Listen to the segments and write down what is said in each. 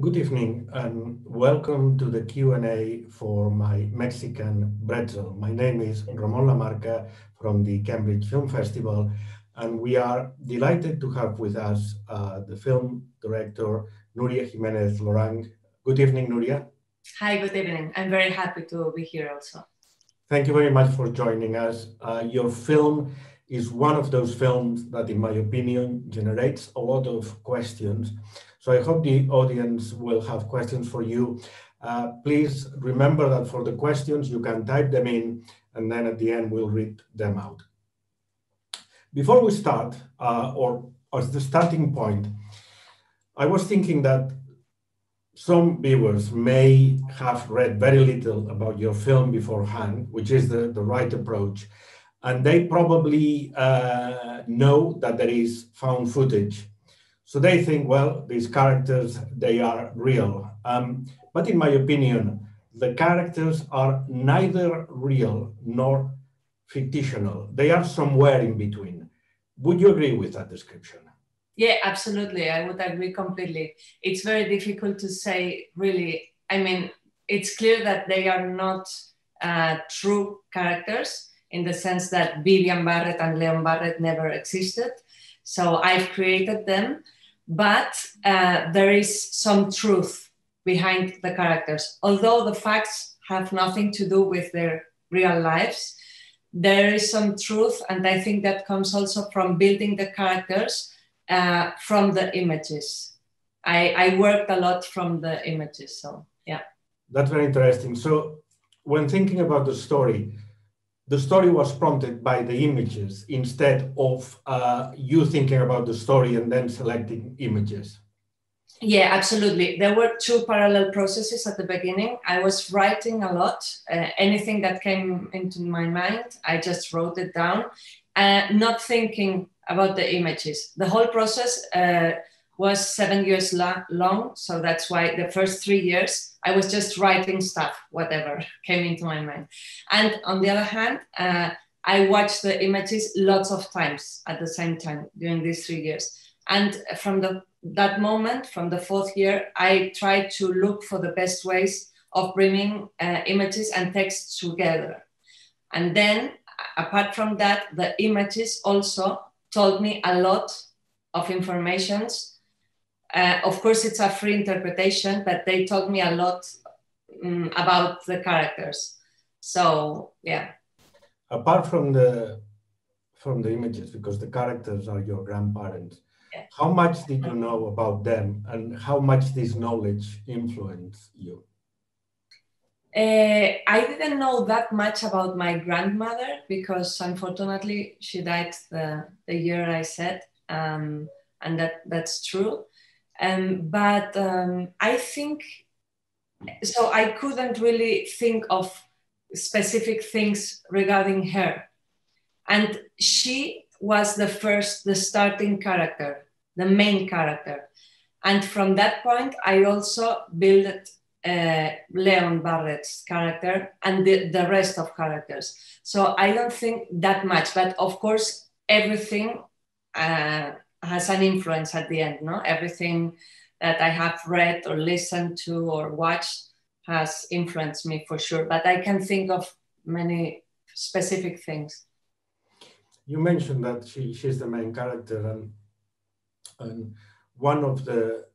Good evening and welcome to the Q&A for my Mexican Bretzel. My name is Ramon Lamarca from the Cambridge Film Festival and we are delighted to have with us uh, the film director Nuria Giménez Lorang. Good evening, Nuria. Hi, good evening. I'm very happy to be here also. Thank you very much for joining us. Uh, your film is one of those films that, in my opinion, generates a lot of questions. So I hope the audience will have questions for you. Uh, please remember that for the questions, you can type them in and then at the end we'll read them out. Before we start, uh, or as the starting point, I was thinking that some viewers may have read very little about your film beforehand, which is the, the right approach. And they probably uh, know that there is found footage. So they think, well, these characters, they are real. Um, but in my opinion, the characters are neither real nor fictional. They are somewhere in between. Would you agree with that description? Yeah, absolutely. I would agree completely. It's very difficult to say, really. I mean, it's clear that they are not uh, true characters in the sense that Vivian Barrett and Leon Barrett never existed. So I've created them, but uh, there is some truth behind the characters. Although the facts have nothing to do with their real lives, there is some truth, and I think that comes also from building the characters uh, from the images. I, I worked a lot from the images, so yeah. That's very interesting. So, when thinking about the story, the story was prompted by the images instead of uh, you thinking about the story and then selecting images. Yeah, absolutely. There were two parallel processes at the beginning. I was writing a lot. Uh, anything that came into my mind, I just wrote it down, uh, not thinking about the images. The whole process uh, was seven years long. So that's why the first three years I was just writing stuff, whatever came into my mind. And on the other hand, uh, I watched the images lots of times at the same time during these three years. And from the, that moment, from the fourth year, I tried to look for the best ways of bringing uh, images and text together. And then, apart from that, the images also told me a lot of informations. Uh, of course, it's a free interpretation, but they taught me a lot um, about the characters. So yeah. Apart from the from the images, because the characters are your grandparents, yeah. how much did you know about them, and how much this knowledge influenced you? Uh, I didn't know that much about my grandmother because unfortunately she died the, the year I said, um, and that, that's true. Um, but um, I think so. I couldn't really think of specific things regarding her, and she was the first, the starting character, the main character, and from that point, I also built uh, Leon Barrett's character and the, the rest of characters. So I don't think that much, but of course, everything uh, has an influence at the end, no? Everything that I have read or listened to or watched has influenced me for sure, but I can think of many specific things. You mentioned that she, she's the main character and, and one of the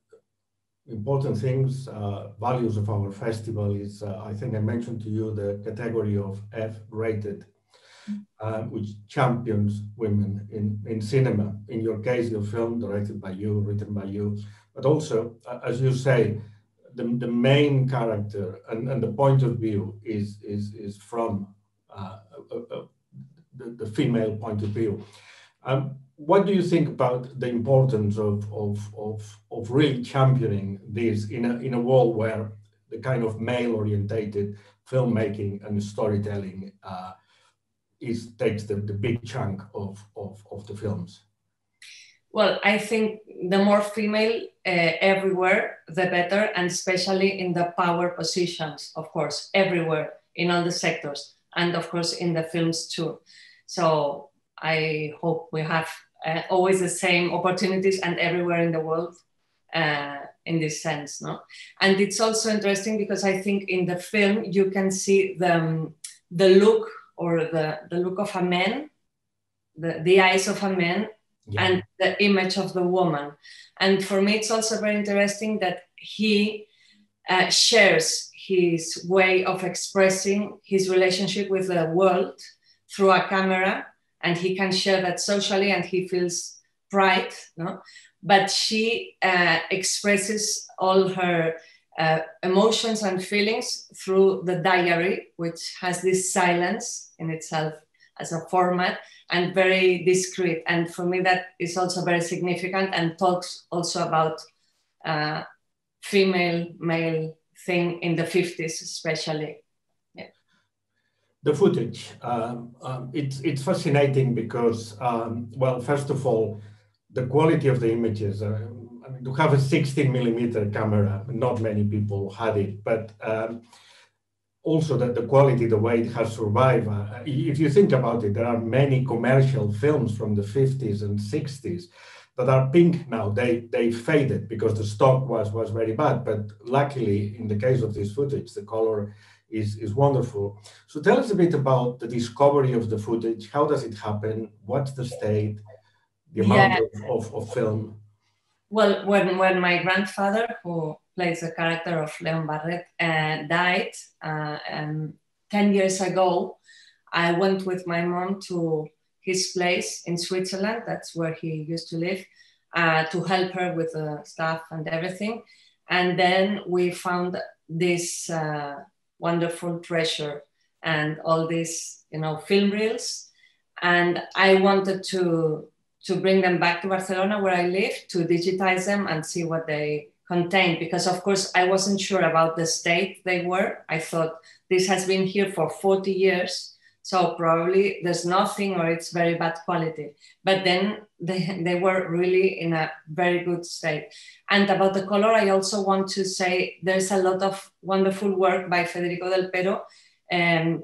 important things, uh, values of our festival is, uh, I think I mentioned to you the category of F rated, uh, which champions women in, in cinema. In your case, your film directed by you, written by you, but also, uh, as you say, the, the main character and, and the point of view is, is, is from uh, the, the female point of view. Um, what do you think about the importance of, of, of, of really championing this in a, in a world where the kind of male orientated filmmaking and storytelling uh, is takes the, the big chunk of, of, of the films? Well, I think the more female uh, everywhere, the better, and especially in the power positions, of course, everywhere in all the sectors, and of course in the films too. So I hope we have uh, always the same opportunities and everywhere in the world uh, in this sense. No? And it's also interesting because I think in the film you can see the, um, the look or the, the look of a man, the, the eyes of a man, yeah. and the image of the woman. And for me, it's also very interesting that he uh, shares his way of expressing his relationship with the world through a camera, and he can share that socially, and he feels pride. No? But she uh, expresses all her uh, emotions and feelings through the diary, which has this silence in itself as a format and very discreet. And for me, that is also very significant and talks also about uh, female male thing in the 50s, especially. The footage, um, um, it's, it's fascinating because, um, well, first of all, the quality of the images. Uh, I mean, to have a 16 millimeter camera, not many people had it, but um, also that the quality, the way it has survived. Uh, if you think about it, there are many commercial films from the 50s and 60s that are pink now. They they faded because the stock was was very bad. But luckily, in the case of this footage, the color is is wonderful. So tell us a bit about the discovery of the footage. How does it happen? What's the state? The amount yeah. of, of, of film. Well, when when my grandfather, who plays the character of Leon Barrett, uh, died uh, um, 10 years ago. I went with my mom to his place in Switzerland, that's where he used to live, uh, to help her with the stuff and everything. And then we found this uh, wonderful treasure and all these, you know, film reels. And I wanted to to bring them back to Barcelona where I live to digitize them and see what they contain. because of course I wasn't sure about the state they were. I thought this has been here for 40 years. So probably there's nothing or it's very bad quality. But then they, they were really in a very good state. And about the color, I also want to say there's a lot of wonderful work by Federico del Pero um,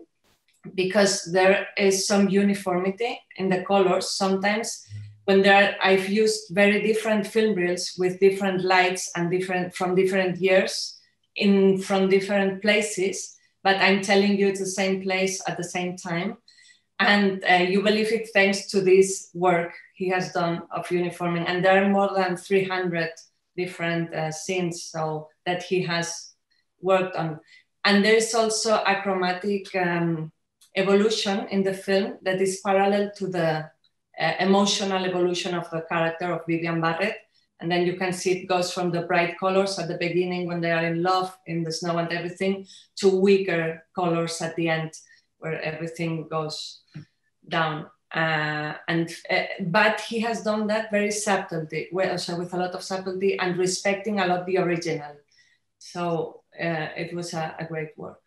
because there is some uniformity in the colors. Sometimes when there I've used very different film reels with different lights and different from different years in from different places, but I'm telling you it's the same place at the same time. And uh, you believe it thanks to this work he has done of uniforming. And there are more than 300 different uh, scenes so that he has worked on. And there's also a chromatic um, evolution in the film that is parallel to the uh, emotional evolution of the character of Vivian Barrett. And then you can see it goes from the bright colors at the beginning when they are in love in the snow and everything to weaker colors at the end where everything goes down. Uh, and uh, but he has done that very subtlety, well, so with a lot of subtlety and respecting a lot the original. So uh, it was a, a great work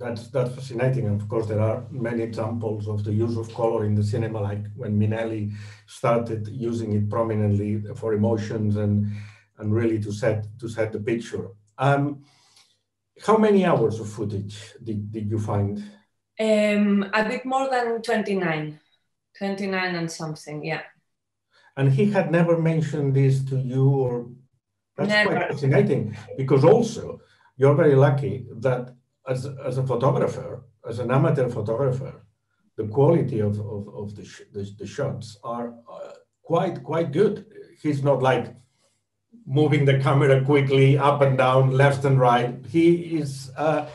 that's that's fascinating. And of course, there are many examples of the use of color in the cinema, like when Minnelli started using it prominently for emotions and and really to set to set the picture. Um, how many hours of footage did, did you find? Um, a bit more than 29, 29 and something, yeah. And he had never mentioned this to you, or that's never. quite fascinating because also you're very lucky that as, as a photographer, as an amateur photographer, the quality of, of, of the, sh the, the, shots are uh, quite, quite good. He's not like moving the camera quickly up and down, left and right. He is uh,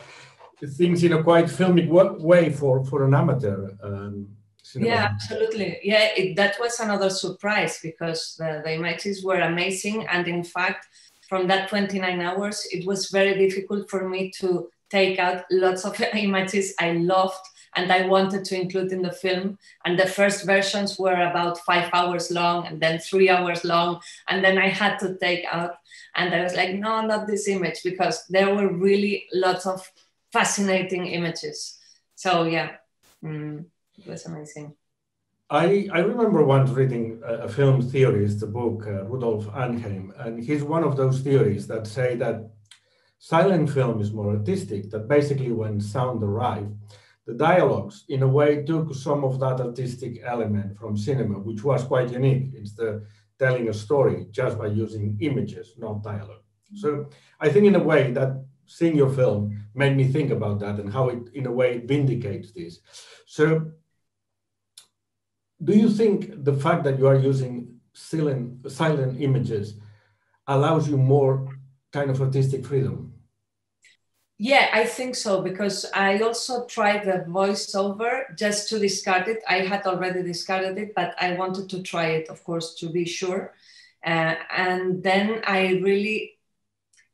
things in a quite filmic way for, for an amateur. Um, yeah, absolutely. Yeah, it, that was another surprise because the, the images were amazing. And in fact, from that 29 hours, it was very difficult for me to take out lots of images I loved and I wanted to include in the film. And the first versions were about five hours long and then three hours long. And then I had to take out. And I was like, no, not this image, because there were really lots of fascinating images. So, yeah, mm, it was amazing. I, I remember once reading a, film theorist, the book, uh, Rudolf Arnheim, and he's one of those theories that say that Silent film is more artistic, that basically when sound arrived, the dialogues in a way took some of that artistic element from cinema, which was quite unique. It's the telling a story just by using images, not dialogue. So I think in a way that seeing your film made me think about that and how it in a way vindicates this. So do you think the fact that you are using silent, silent images allows you more kind of artistic freedom? Yeah, I think so because I also tried the voiceover just to discard it. I had already discarded it, but I wanted to try it, of course, to be sure. Uh, and then I really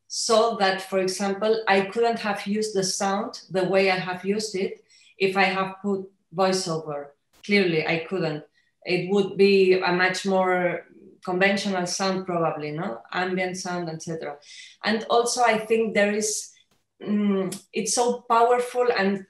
saw that, for example, I couldn't have used the sound the way I have used it if I have put voiceover. Clearly, I couldn't. It would be a much more conventional sound, probably, no ambient sound, etc. And also, I think there is mm, it's so powerful and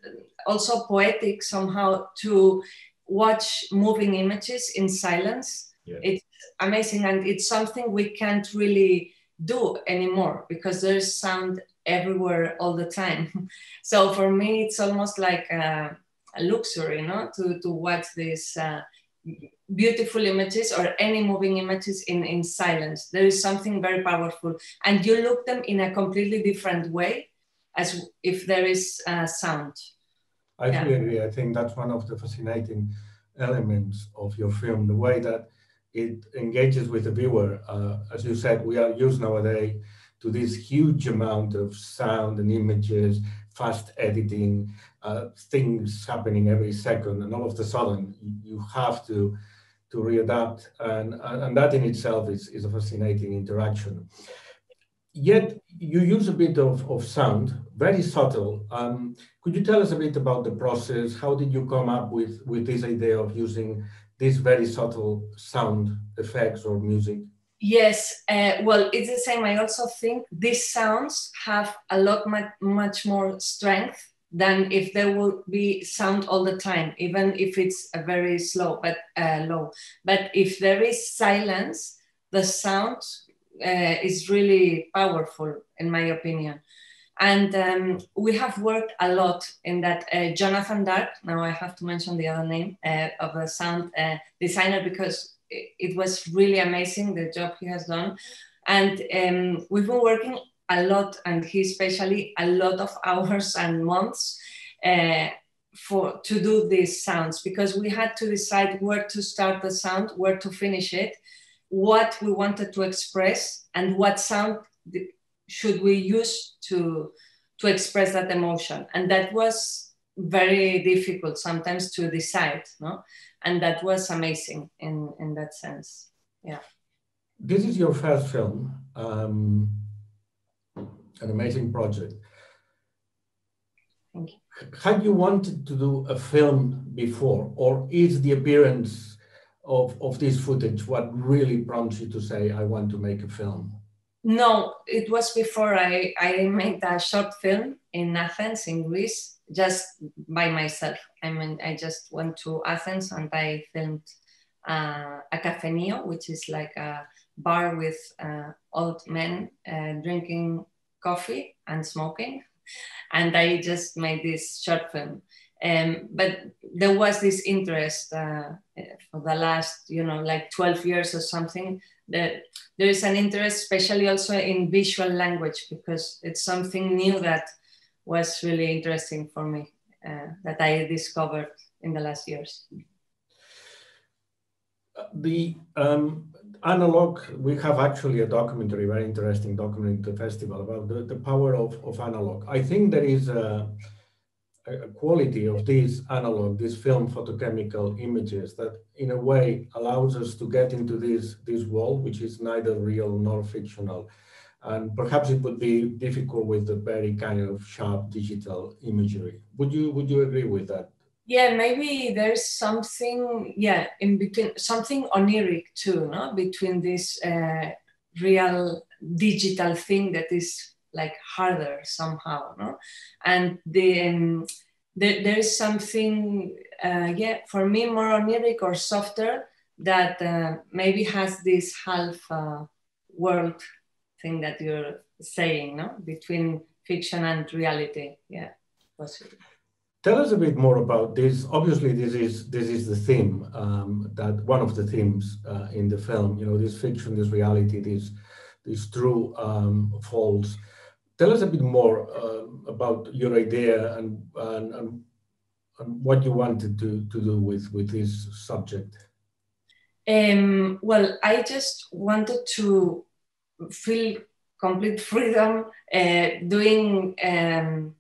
also poetic somehow to watch moving images in silence. Yeah. It's amazing, and it's something we can't really do anymore because there's sound everywhere all the time. so for me, it's almost like a, a luxury, you know, to, to watch this uh, beautiful images or any moving images in, in silence. There is something very powerful, and you look them in a completely different way as if there is uh, sound. I yeah. agree. I think that's one of the fascinating elements of your film, the way that it engages with the viewer. Uh, as you said, we are used nowadays to this huge amount of sound and images, fast editing, uh, things happening every second, and all of a sudden you have to to readapt, and and that in itself is is a fascinating interaction. Yet you use a bit of, of sound, very subtle. Um, could you tell us a bit about the process? How did you come up with, with this idea of using these very subtle sound effects or music? Yes, uh, well, it's the same. I also think these sounds have a lot much, much more strength than if there will be sound all the time, even if it's a very slow but uh, low. But if there is silence, the sound uh, is really powerful, in my opinion. And um, we have worked a lot in that. Uh, Jonathan Dark, now I have to mention the other name uh, of the sound uh, designer because it, it, was really amazing the job he has done. And um, we've been working a lot, and he especially a lot of hours and months uh, for to do these sounds because we had to decide where to start the sound, where to finish it, what we wanted to express and what sound should we use to to express that emotion. And that was very difficult sometimes to decide no? And that was amazing in in that sense. Yeah. This is your first film. Um, an amazing project Thank you. had you wanted to do a film before or is the appearance of, of this footage what really prompts you to say, I want to make a film? No, it was before I, I made a short film in Athens, in Greece, just by myself. I mean, I just went to Athens and I filmed uh, a cafenio, which is like a bar with uh, old men uh, drinking coffee and smoking. And I just made this short film. Um, but there was this interest uh, for the last, you know, like 12 years or something. That there is an interest, especially also in visual language, because it's something new that was really interesting for me uh, that I discovered in the last years. The um, analog, we have actually a documentary, very interesting documentary to festival about the, the power of, of analog. I think there is a, a quality of these analog, these film photochemical images that in a way allows us to get into this, this world, which is neither real nor fictional. And perhaps it would be difficult with the very kind of sharp digital imagery. Would you, would you agree with that? Yeah, maybe there's something, yeah, in between, something oniric too, no? Between this uh, real digital thing that is like harder somehow no? And the um, there, there is something uh, yeah for me more oniric or softer that uh, maybe has this half uh, world thing that you're saying no? Between fiction and reality yeah possibly Tell us a bit more about this. Obviously, this is this is the theme um, that one of the themes uh, in the film. You know, this fiction, this reality, this this true um, false. Tell us a bit more uh, about your idea and, and, and what you wanted to to do with with this subject. Um, well, I just wanted to feel complete freedom uh, doing. Um,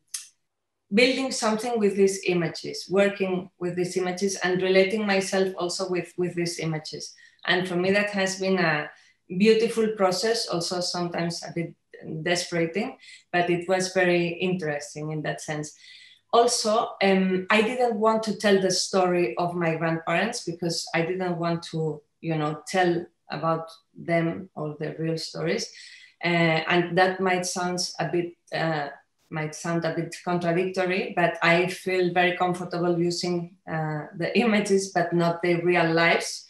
building something with these images, working with these images and relating myself also with, with these images. And for me, that has been a beautiful process, also sometimes a bit desperating, but it was very interesting in that sense. Also, um, I didn't want to tell the story of my grandparents because I didn't want to, you know, tell about them or the real stories. Uh, and that might sound a bit uh, might sound a bit contradictory, but I feel very comfortable using uh, the images, but not the real lives.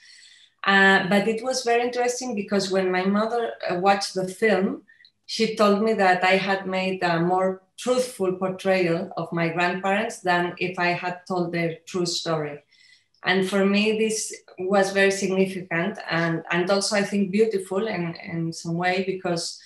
Uh, but it was very interesting because when my mother uh, watched the film, she told me that I had made a more truthful portrayal of my grandparents than if I had told their true story. And for me, this was very significant and, and also, I think, beautiful in, in some way because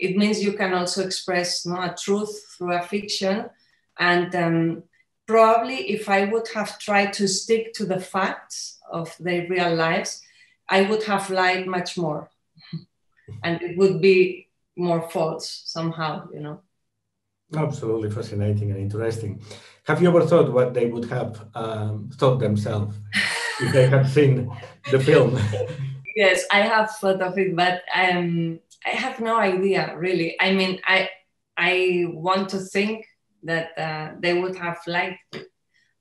it means you can also express no, a truth through a fiction. And um, probably if I would have tried to stick to the facts of their real lives, I would have lied much more. and it would be more false somehow, you know. Absolutely fascinating and interesting. Have you ever thought what they would have um, thought themselves if they had seen the film? yes, I have thought of it, but um, I have no idea really. I mean, I I want to think that uh, they would have liked it,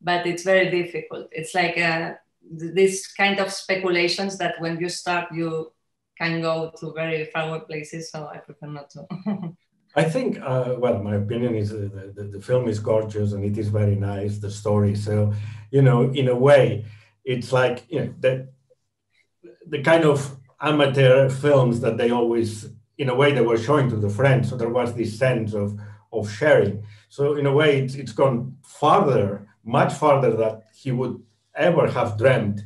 but it's very difficult. It's like uh, this kind of speculations that when you start, you can go to very far away places. So I prefer not to. I think, uh, well, my opinion is uh, the, the, the, film is gorgeous and it is very nice, the story. So, you know, in a way, it's like, you know, the, the kind of amateur films that they always, in a way, they were showing to the friends. So there was this sense of of sharing. So in a way, it's, it's gone farther, much farther than he would ever have dreamed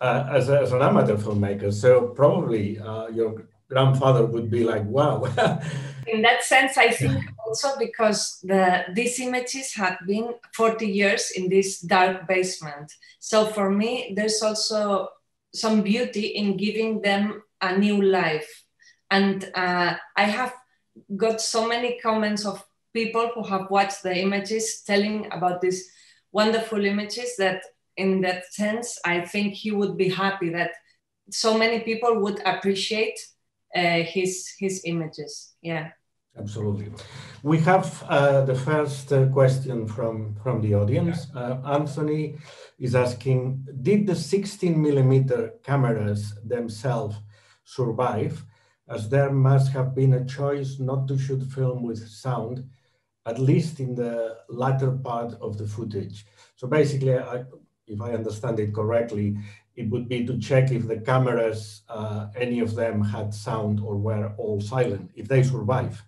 uh, as, a, as an amateur filmmaker. So probably uh, your grandfather would be like, wow. in that sense, I think also because the these images have been 40 years in this dark basement. So for me, there's also some beauty in giving them a new life. And uh, I have got so many comments of people who have watched the images telling about these wonderful images that in that sense, I think he would be happy that so many people would appreciate uh, his his images. Yeah. Absolutely. We have uh, the first uh, question from, from the audience. Uh, Anthony is asking, did the 16 millimeter cameras themselves survive? As there must have been a choice not to shoot film with sound, at least in the latter part of the footage. So basically, I, if I understand it correctly, it would be to check if the cameras, uh, any of them had sound or were all silent, if they survive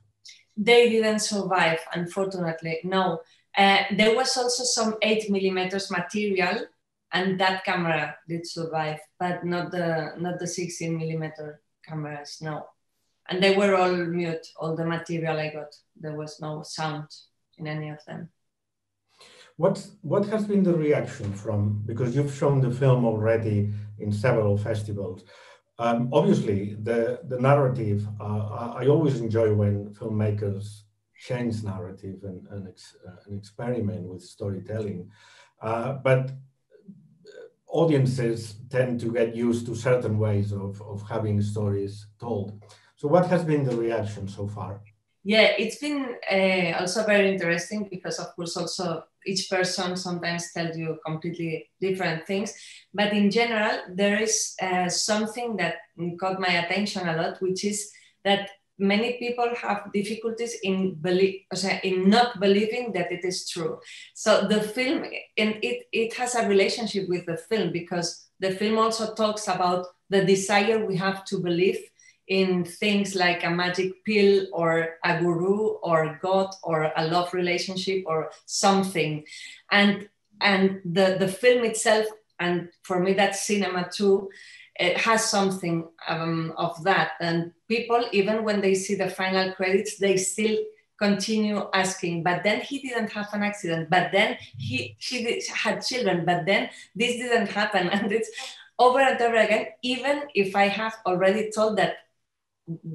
they didn't survive, unfortunately. No. Uh, there was also some 8 millimeters material, and that camera did survive, but not the not the 16 millimeter cameras. No, and they were all mute. All the material I got, there was no sound in any of them. What what has been the reaction from because you've shown the film already in several festivals? Um, obviously, the, the narrative, uh, I always enjoy when filmmakers change narrative and, and, ex, uh, and experiment with storytelling. Uh, but audiences tend to get used to certain ways of, of having stories told. So what has been the reaction so far? Yeah, it's been uh, also very interesting because, of course, also each person sometimes tells you completely different things. But in general, there is uh, something that caught my attention a lot, which is that many people have difficulties in believe, in not believing that it is true. So the film, and it, it has a relationship with the film because the film also talks about the desire we have to believe in things like a magic pill or a guru or God or a love relationship or something. And and the, the film itself, and for me that's cinema too, it has something um, of that. And people, even when they see the final credits, they still continue asking but then he didn't have an accident but then he she did, had children but then this didn't happen and it's over and over again even if i have already told that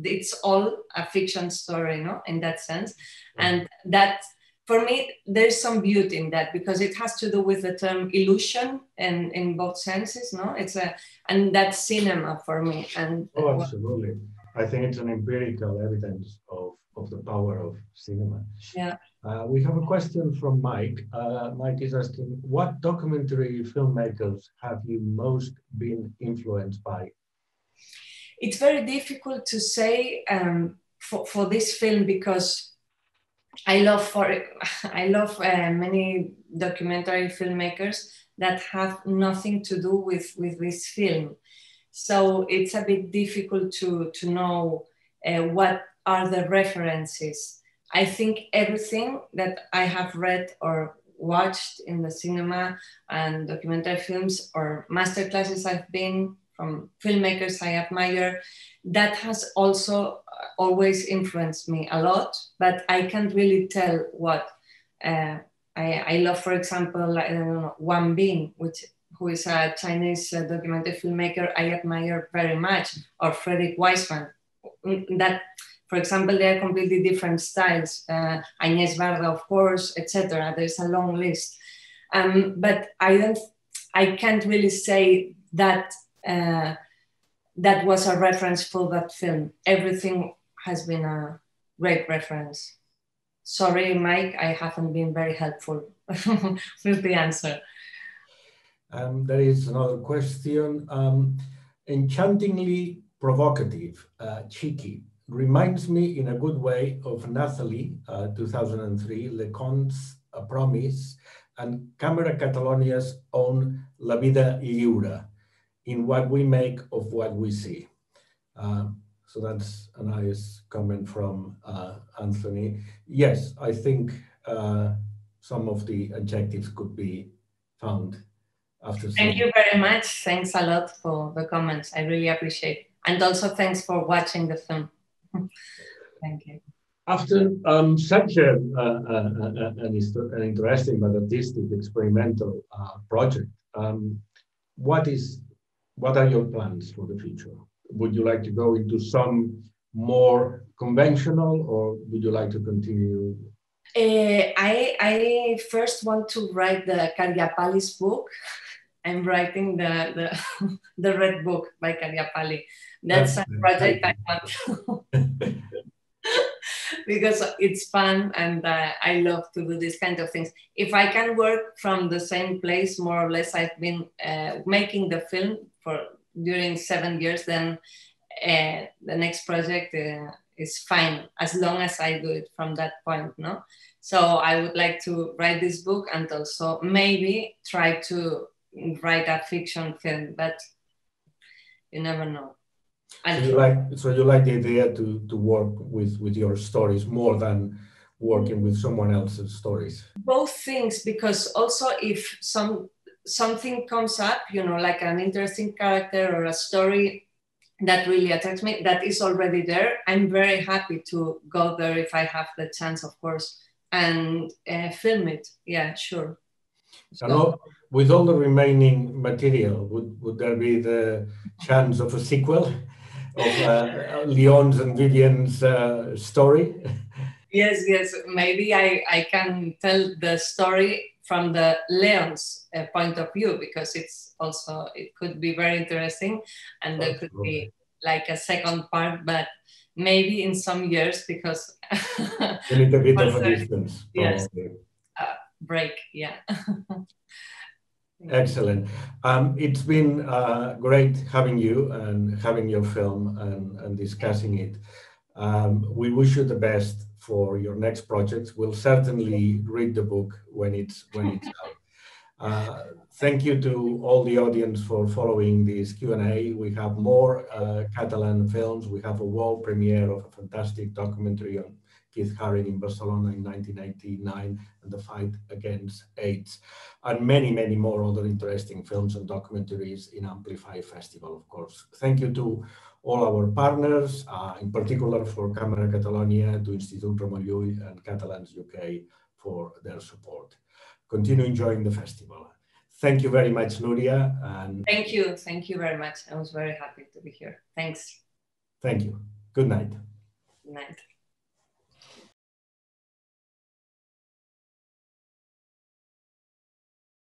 it's all a fiction story no? In that sense. And that for me there's some beauty in that because it has to do with the term illusion and in both senses no? It's a and that's cinema for me and oh absolutely. I think it's an empirical evidence of of the power of cinema. Yeah. Uh, we have a question from mike. Uh, mike is asking what documentary filmmakers have you most been influenced by it's very difficult to say um, for, for this film because I love for I love uh, many documentary filmmakers that have nothing to do with with this film. So it's a bit difficult to to know uh, what are the references. I think everything that I have read or watched in the cinema and documentary films or master classes I've been from filmmakers I admire, that has also always influenced me a lot, but I can't really tell what. Uh, I, I, love, for example, I don't know, Wang Bing, which who is a Chinese uh, documentary filmmaker I admire very much, or Frederick Wiseman. Mm, that, for example, they are completely different styles. Uh, Agnes Varda, of course, etc. There's a long list, um, but I don't. I can't really say that uh, that was a reference for that film. Everything has been a great reference. Sorry, Mike, I haven't been very helpful with the answer. Um, there is another question. Um, enchantingly provocative, uh, cheeky, reminds me in a good way of Nathalie, uh, 2003, Leconte's A Promise, and Camera Catalonia's own La Vida Lliure, in what we make of what we see. Uh, so that's a nice comment from uh, Anthony. Yes, I think uh, some of the adjectives could be found after. Thank you very much. Thanks a lot for the comments. I really appreciate it. And also thanks for watching the film. Thank you. After um, such a, an, an, interesting but artistic experimental uh, project, um, what is what are your plans for the future? Would you like to go into some more conventional or would you like to continue? Uh, I, I first want to write the Karyapali's book. I'm writing the, the, the Red Book by Karyapali. That's, That's a project I want to because it's fun and uh, I love to do these kind of things. If I can work from the same place, more or less, I've been uh, making the film for during seven years, then uh, the next project uh, is fine as long as I do it from that point. No, so I would like to write this book and also maybe try to write a fiction film, but you never know. So you like so you like the idea to to work with with your stories more than working with someone else's stories. Both things, because also if some something comes up, you know, like an interesting character or a story that really attracts me, that is already there, I'm very happy to go there if I have the chance, of course, and uh, film it. Yeah, sure. So, with all the remaining material, would, would there be the chance of a sequel of uh, Leon's and Vivian's uh, story? Yes, yes. Maybe I, I can tell the story from the Leon's uh, point of view because it's also it could be very interesting and there could be like a second part but maybe in some years because a little bit of a distance yes. uh, break yeah excellent um, it's been uh, great having you and having your film and, and discussing it um, we wish you the best for your next project. We'll certainly read the book when it's when it's out. Uh, thank you to all the audience for following this Q&A. We have more uh, Catalan films. We have a world premiere of a fantastic documentary on Keith Haring in Barcelona in 1989 and the fight against AIDS, and many, many more other interesting films and documentaries in Amplify Festival, of course. Thank you to all our partners, uh, in particular for Camera Catalonia, to Institut Ramon Llull and Catalans UK for their support. Continue enjoying the festival. Thank you very much, Nuria. And thank you. Thank you very much. I was very happy to be here. Thanks. Thank you. Good night. Good night.